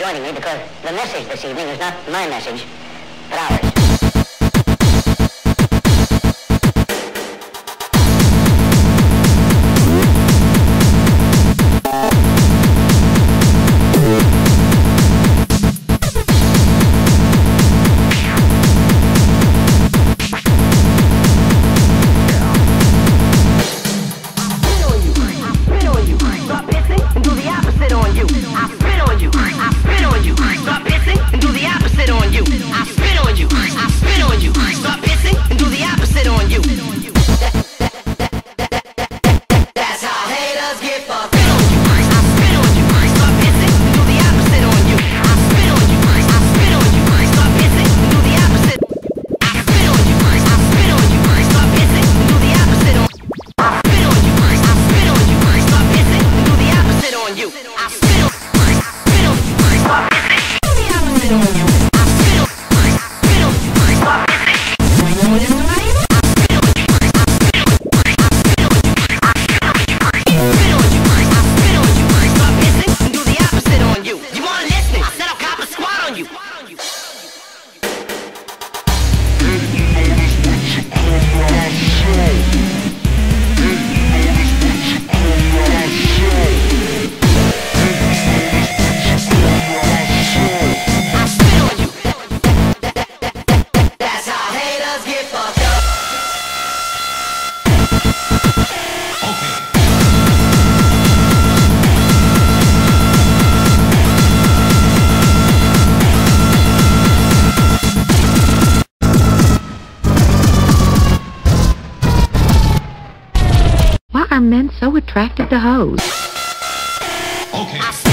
joining me because the message this evening is not my message, but ours. Thank you. Why are men so attracted to hoes? I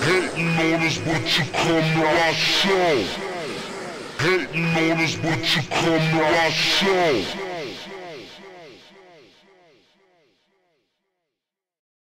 Hating on us, but you come to our show. Hating on us, but you come to our show.